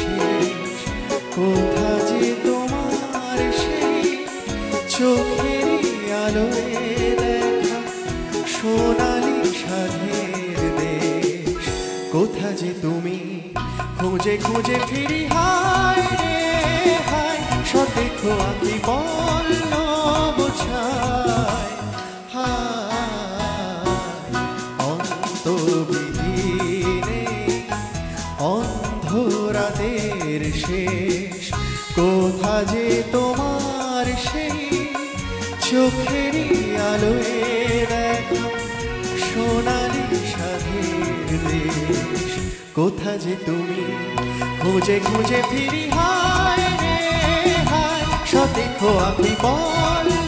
শেষ যে তোমার সেই চোখের আলোয় দেখা সোনালি যে তুমি খুঁজে খুঁজে ফিরি হায় রে হায় সদেখো আঁকি বলল বোঝায় অন্তবিহীনে অন্ধরাতের শেষ। কোথা যে তোমার সেই চোখেরই আলোয় দেখা সোনালি সাধের দেশ। কোথা যে তুমি খুঁজে খুঁজে ফিরি হায় রে হায় সদেখো আপনি বলল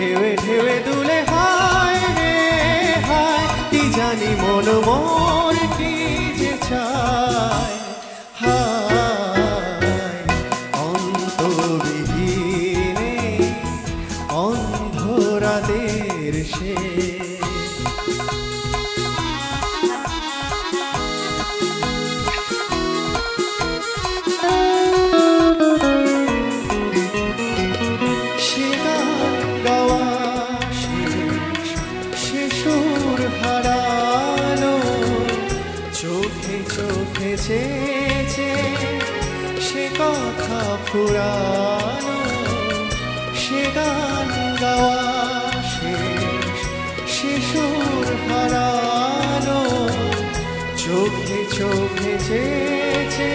ঢেউে ঢেউে দুলে হায় রে হায়, কি জানি মন মোর কি যে চায়। হায় অন্তবিহীনে অন্ধরাদের সে কথা সে গান গাওয়া শেষ, সে সুর হারালো চোখে চোখে চেয়েছে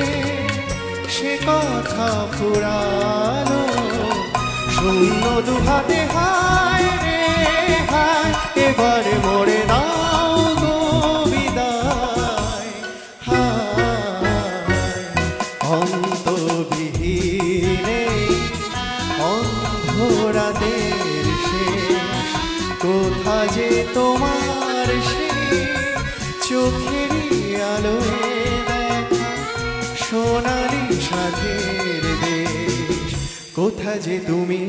সে কথা ফুরালো শূন্য দুহাতে হায় রে হায়, এবারে মরে অন্ধরাতের শেষ। কোথা যে তোমার সে চোখেরই আলোয় সোনারি সাথের দেশ। কোথা যে তুমি